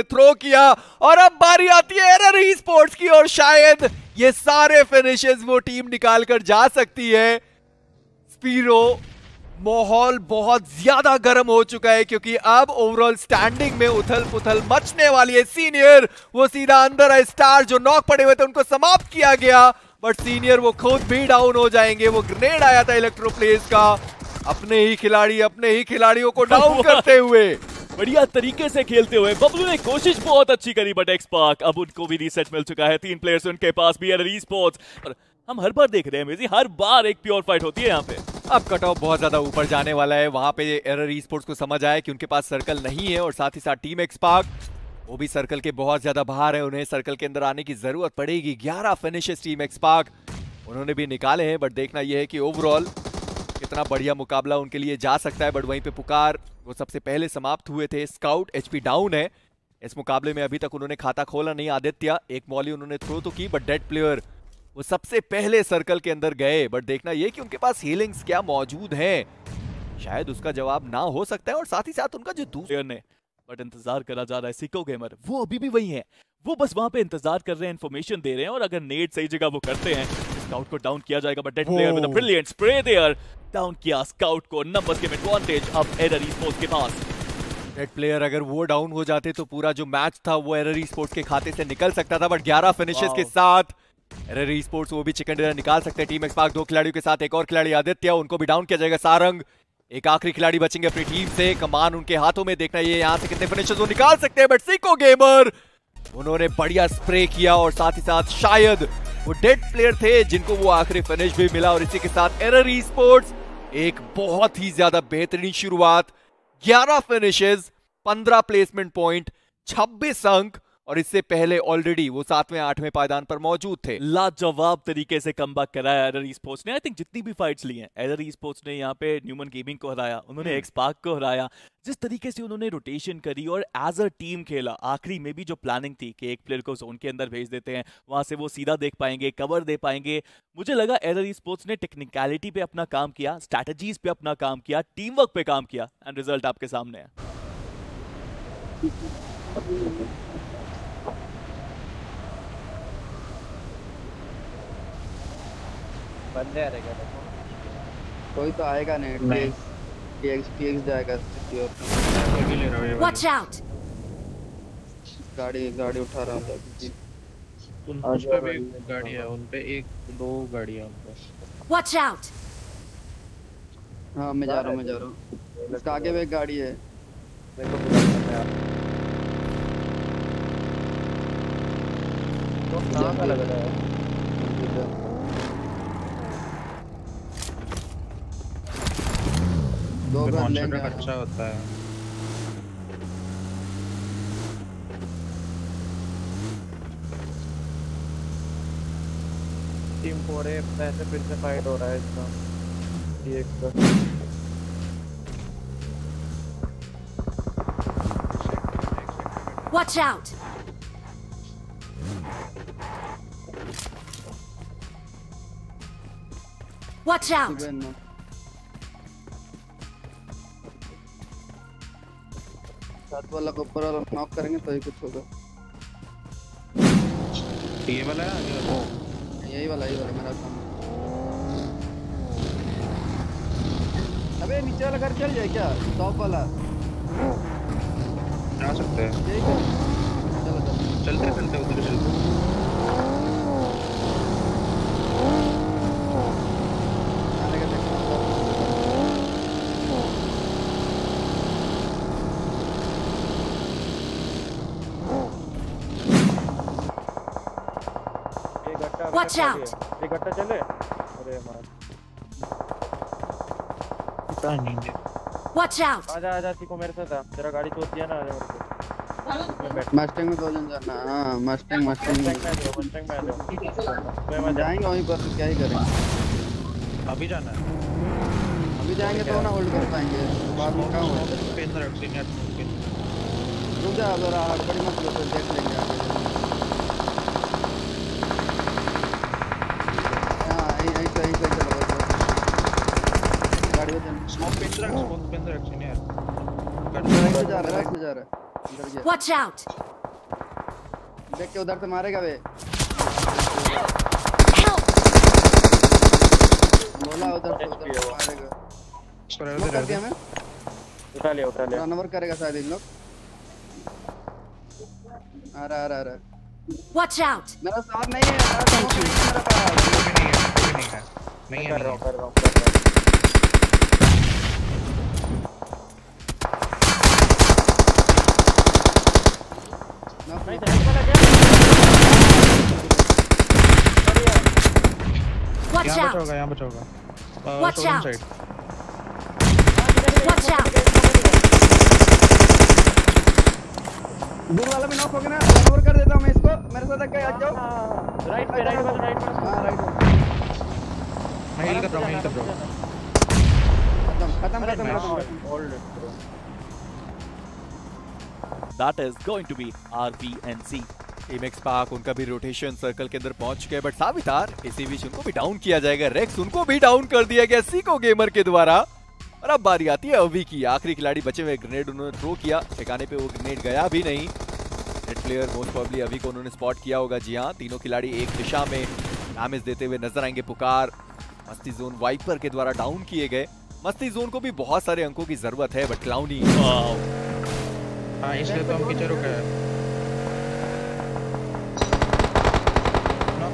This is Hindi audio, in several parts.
थ्रो किया और अब बारी आती है एरर ई स्पोर्ट्स की और शायद ये सारे फिनिशेस वो टीम निकाल कर जा सकती है। स्पीरो माहौल बहुत ज़्यादा गर्म हो चुका है क्योंकि अब ओवरऑल स्टैंडिंग में उथल पुथल मचने वाली है। सीनियर वो सीधा अंदर है। स्टार जो नॉक पड़े हुए थे उनको समाप्त किया गया। बट सीनियर वो खुद भी डाउन हो जाएँगे। वो ग्रेनेड आया था इलेक्ट्रोप्लेस का। अपने ही खिलाड़ी अपने ही खिलाड़ियों को डाउन करते हुए। बढ़िया तरीके से खेलते हुए बबलू ने कोशिश बहुत अच्छी करी बट एक्स पार्क अब उनको भी रीसेट मिल चुका है तीन प्लेयर्स उनके पास भी है और हम हर बार देख रहे हैं मेजी हर बार एक प्योर फाइट होती है यहाँ पे। अब कट ऑफ़ बहुत ज़्यादा ऊपर जाने वाला है, वहाँ पे एरर ई स्पोर्ट्स को समझ आया कि उनके पास सर्कल नहीं है, और साथ ही साथ टीम एक्स पार्क वो भी सर्कल के बहुत ज़्यादा बाहर है, उन्हें सर्कल के अंदर आने की ज़रूरत पड़ेगी। ग्यारह फिनिशेस टीम एक्स पार्क उन्होंने भी निकाले हैं बट देखना यह है कि ओवरऑल कितना बढ़िया मुकाबला उनके लिए जा सकता है, बट वहीं पे पुकार वो सबसे पहले समाप्त हुए थे। स्काउट एचपी डाउन है। इस मुकाबले में अभी तक उन्होंने खाता खोला नहीं, आदित्य। एक मॉली उन्होंने थ्रो तो की, बट डेड प्लेयर वो सबसे पहले सर्कल के अंदर गए। बट देखना ये कि उनके पास हीलिंग्स क्या मौजूद हैं। शायद उसका जवाब ना हो सकता है और साथ ही साथ उनका जो दूसरे ने, बट इंतज़ार करा जा रहा है सिको गेमर वो अभी भी वही है। वो बस वहाँ पे इंतज़ार कर रहे हैं इन्फॉर्मेशन दे रहे हैं और अगर नेट सही जगह वो करते हैं स्काउट को डाउन किया जाएगा but dead player with a brilliant spray there down किया स्काउट को नंबर्स के एडवांटेज अब एरर स्पोर्ट्स के पास। डेड प्लेयर अगर वो डाउन हो जाते तो पूरा जो मैच था वो एरर स्पोर्ट्स के खाते से निकल सकता था बट 11 फिनिशेस के साथ एरर स्पोर्ट्स वो भी चिकन डिनर निकाल सकते हैं। टीम एक्सपार्क दो खिलाड़ियों के साथ एक और खिलाड़ी आदित्य उनको भी डाउन किया जाएगा सारंग। एक आखिरी खिलाड़ी बचेंगे अपनी टीम से कमान उनके हाथों में देखना ये यहाँ से कितने फिनिशेस वो निकाल सकते हैं बट सिको गेमर उन्होंने बढ़िया स्प्रे किया और साथ ही साथ शायद वो डेड प्लेयर थे जिनको वो आखिरी फिनिश भी मिला और इसी के साथ एरर स्पोर्ट्स एक बहुत ही ज़्यादा बेहतरीन शुरुआत 11 फिनिशेस 15 प्लेसमेंट पॉइंट 26 अंक और इससे पहले ऑलरेडी वो सातवें आठवें पायदान पर मौजूद थे। लाजवाब तरीके से कम बैक कराया एरर स्पोर्ट्स ने। आई थिंक जितनी भी फाइट्स ली हैं एरर स्पोर्ट्स ने यहाँ पे न्यूमन गेमिंग को हराया उन्होंने एक्स हम्म। पार्क को हराया। जिस तरीके से उन्होंने रोटेशन करी और एज अ टीम खेला आखिरी में भी जो प्लानिंग थी कि एक प्लेयर को जोन के अंदर भेज देते हैं वहाँ से वो सीधा देख पाएँगे कवर दे पाएँगे। मुझे लगा एरर स्पोर्ट्स ने टेक्निकलिटी पे अपना काम किया स्ट्रैटेजीज पे अपना काम किया टीम वर्क पे काम किया एंड रिज़ल्ट आपके सामने है। बंदे आ रहे देखो। कोई तो आएगा नहीं। टीएक्स टीएक्स टीएक्स जाएगा सिक्योर वॉच आउट गाड़ी गाड़ी उठा रहा हूँ उन पे भी गाड़ी है उन पे एक दो गाड़ी है उन पे। वॉच आउट हाँ मैं जा रहा हूँ मैं जा रहा हूँ। इसका आगे भी एक गाड़ी है। मेरे को बुला करना है तो कहाँ का लग रहा है? दो घर लेंगे अच्छा होता है टीम फोर है ऐसे फिर से फाइट हो रहा है इसका ये एक का Watch out! Watch out! साथ वाला को ऊपर वाला नॉक करेंगे तो ही कुछ होगा। ये वाला है आगे वाला? यही वाला यही वाला मेरा काम। अबे नीचे वाला घर चल जाए क्या? टॉप वाला। जा सकते हैं। चलो चलते चलते उधर चलते Watch out! एक गट्टा चले अरे मार पता नहीं Watch out! आजा आजा सीको मेरे साथ आ। तेरा गाड़ी तोड़ दिया ना आजा मेरे को। मस्टैंग में दो जन जाना। हाँ मस्टैंग मस्टैंग में मस्टैंग में आ जाओ मैं जाएँगे वहीं पर क्या ही करेंगे। अभी जाना है। अभी जाएँगे तो ना होल्ड कर पाएँगे। बाद में कहाँ होगा? रुक जा जरा हड़बड़ी मत लो देख लेंगे आगे स्मोक पिन रख स्मोक पिन रख सीनियर जा रहा है जा रहा है। Watch out! देख के उधर से मारेगा वे। Help! बोला उधर से उधर मारेगा। Smoke कर दिया मैं उठा लिया उठा लिया। रन करेगा शायद इन लोग। आ रहा आ रहा आ रहा। Watch out! मेरा साथ नहीं है मेरा you. नहीं है। मेरे पास नहीं है नहीं है नहीं कर है रहा हूँ नहीं कर रहा हूँ कर रहा हूँ ना नहीं तो हेड वाला क्या Watch यहाँ बचा out! होगा यहाँ बचा होगा। Watch out. Watch out! दूर वाला भी नॉक हो गया ना रन कर देता हूँ मैं इसको। मेरे साथ आके आ जाओ। राइट पे राइट पे राइट पे हाँ राइट मैं हील कर रहा हूँ हील कर रहा हूँ। खत्म खत्म खत्म खत्म। Hold That is going to be RBNC. Team XSpark उनका भी रोटेशन सर्कल के अंदर पहुँच चुके हैं बट सावितार इसी बीच उनको भी डाउन किया जाएगा। रेक्स उनको भी डाउन कर दिया गया सीको गेमर के द्वारा। और अब बारी आती है अवी की, आखिरी खिलाड़ी बचे हुए ग्रेनेड उन्होंने थ्रो किया। ठिकाने पे वो ग्रेनेड गया भी नहीं। रेड प्लेयर मोस्ट प्रॉब्ली अभी को उन्होंने स्पॉट किया होगा। जी हाँ तीनों खिलाड़ी एक दिशा में डैमेज देते हुए नज़र आएँगे। पुकार, मस्ती जोन वाइपर के द्वारा डाउन किए गए। मस्ती जोन को भी बहुत सारे अंकों की ज़रूरत है बट क्लाउनी हाँ इसलिए तो हम पीछे हैं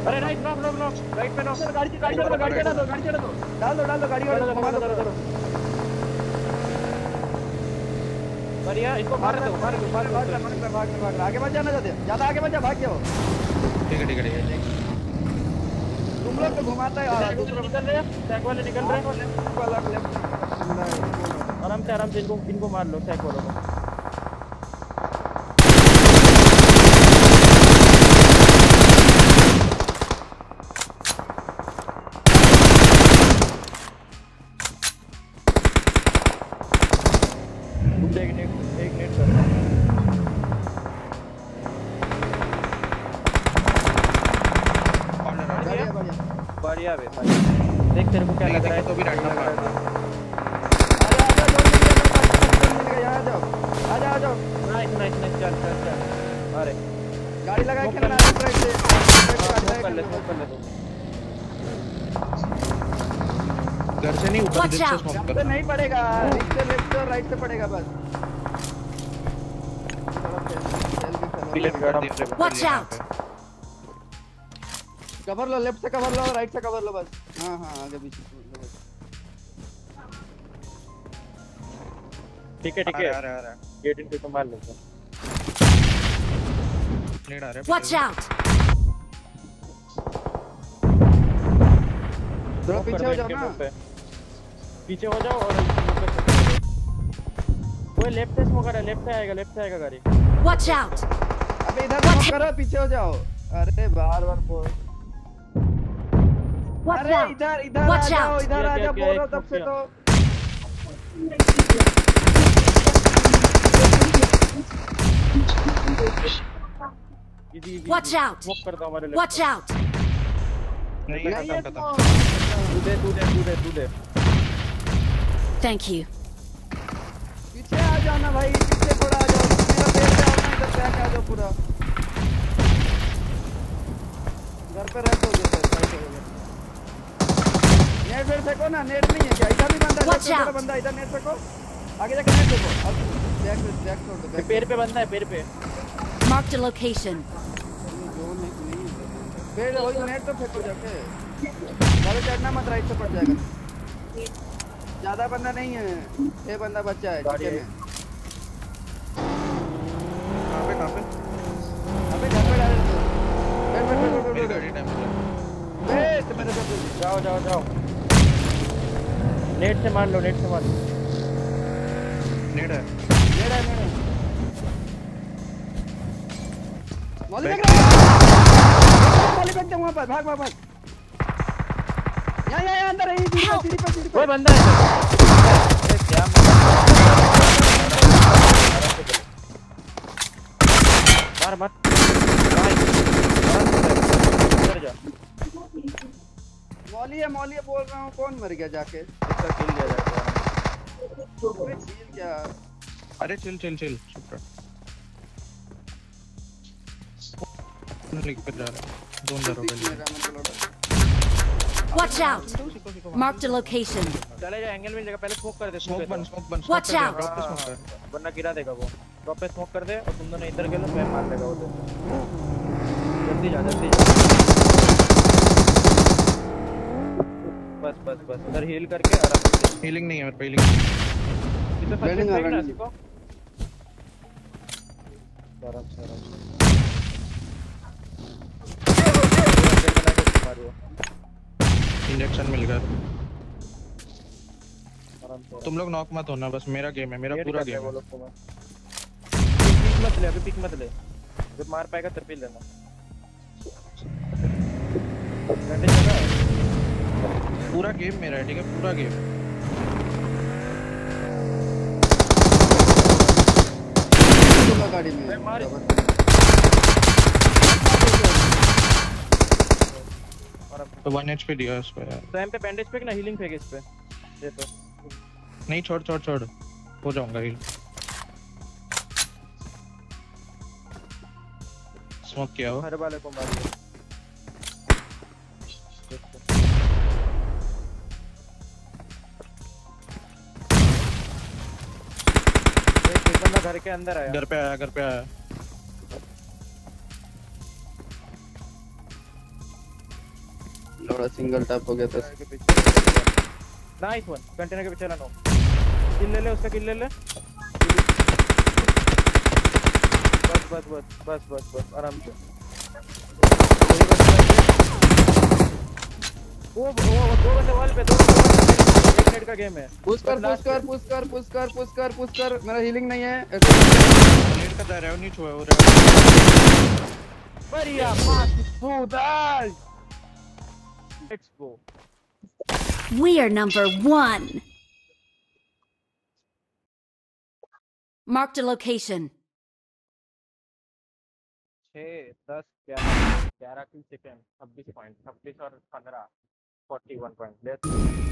अरे right knock knock knock right पे नॉक गाड़ी गाड़ी चढ़ा दो गाड़ी चढ़ा दो गाड़ी चढ़ा दो डाल दो डाल दो गाड़ी वाले घुमा दो करो बढ़िया इसको मार मार दो दो मार दो मार भाग भाग भाग आगे मत जाना चाहते ज़्यादा आगे मत जा भाग जाओ ठीक है ठीक है ठीक है तुम लोग तो घुमाता है आ, दूसरा निकल रहे हैं टैग वाले निकल रहे हैं लेफ़्ट वाला लेफ़्ट आराम से आराम से इनको इनको मार लो टैग वालों को देख तेरे को क्या लग रहा है। तो भी रखना पड़ेगा आजा आजा दो मिनट में यहाँ आ जाओ आजा आ जाओ नाइस नाइस नाइस चल चल चल अरे गाड़ी लगा के Smoke राइट से कर ले कर ले घर से नहीं ऊपर से स्मोक कर नहीं पड़ेगा लेफ़्ट से लेफ़्ट और राइट से पड़ेगा बस। Watch out! कवर लो लेफ़्ट से कवर लो राइट से कवर लो बस। हाँ हाँ आगे पीछे। ठीक है ठीक है। रहा आ रहा गेट इन पे तो मार लेते हैं। नेड आ रहा है Watch out! थोड़ा पीछे हो जाओ ना। पीछे हो जाओ और वो लेफ़्ट से स्मोक आ रहा है लेफ़्ट से आएगा लेफ़्ट से आएगा गाड़ी। Watch out! अबे इधर स्मोक करो पीछे हो जाओ। अरे बार बार बोल। Watch अरे out! इधर इधर आ Watch जाओ out! इधर आ जाओ बोल रहा तब से तो Watch out! स्मोक करता हमारे Watch out! तू दे तू दे तू दे तू दे Thank you. पीछे आ जाओ ना भाई पीछे थोड़ा आ जाओ मेरा पे आओ ना इधर बैक आ जाओ पूरा घर पे रहते हो सर बैठे हो नेट वेट फेंको ना नेट नहीं है क्या इधर भी बंदा है Watch बंदा इधर नेट फेंको आगे जाके नेट फेंको बैक बैक छोड़ दो पेड़ पे बंदा है पेड़ पे. जो नहीं नहीं पेड़ वही नेट तो फेंको जाके ज़्यादा चढ़ना मत राइट से पड़ जाएगा ज़्यादा बंदा नहीं है ये बंदा बच्चा है नीचे है। कहाँ पे कहाँ पे अबे घर पे डाल दो बैठ बैठ बैठ मेरी बैठ गाड़ी टाइम पे मेरे जाओ जाओ जाओ नेट से मार लो नेट से मार लो। नेट है। नेट है मेरा मौली देख रहा है मौली फेंकते वहाँ पर भाग भाग भाग। यहाँ यहाँ अंदर है ये सीढ़ी पर सीढ़ी पर। कोई बंदा है क्या मौली है मौली है बोल रहा हूँ? कौन मर गया जाके? इसका किल लिया जाएगा अबे सील क्या? अरे चिल चिल चिल चुप रह। लेकर जा रहा है? हो मेरा मतलब loader. Watch out! Marked a location. चले जा एंगल मिल जाएगा पहले स्मोक कर दे स्मोक बन स्मोक बन Watch out! ड्रॉप पे स्मोक कर हाँ, वरना गिरा देगा वो। ड्रॉप पे स्मोक कर दे और तुम दोनों इधर खेलो मैं मार देगा उधर। जल्दी जा जल्दी जा। बस बस बस। उधर हील करके आराम से। हीलिंग नहीं है मेरे पे हीलिंग Building फ़र्स्ट फेंक ना रहा है। सीखो आराम से आराम से। इंजेक्शन मिल गया। तुम लोग नॉक मत होना बस मेरा गेम है मेरा पूरा गेम वो है। पिक मत ले अभी पिक मत ले। जब मार पाएगा तब पी लेना। घंटे। पूरा गेम मेरा है ठीक है? पूरा गेम। गाड़ी में मार- तो वन एचपी दिया उस यार। तो एम पे बैंडेज फेंक ना हीलिंग फेंक इस पे? ये तो। नहीं छोड़ छोड़ छोड़। हो जाऊँगा हील स्मोक किया हो हर वाले को मारिए एक घर के अंदर आया। घर पे आया घर पे आया। थोड़ा सिंगल टैप हो गया था नाइस वन कंटेनर के पीछे नो किल ले ले उसका किल ले ले। बस बस बस बस बस बस आराम से वही बस वो वो वो दो बंदे वॉल पे दो मिनट का गेम है। पुश कर पुश कर पुश कर पुश कर पुश कर पुश कर। मेरा हीलिंग नहीं है। नेट का दायरा नहीं छुआ हो रहा बढ़िया पास सुदाल let's go We are number one. Marked a location. छः दस ग्यारह ग्यारह की सेकेंड छब्बीस पॉइंट छब्बीस और पंद्रह। Forty one point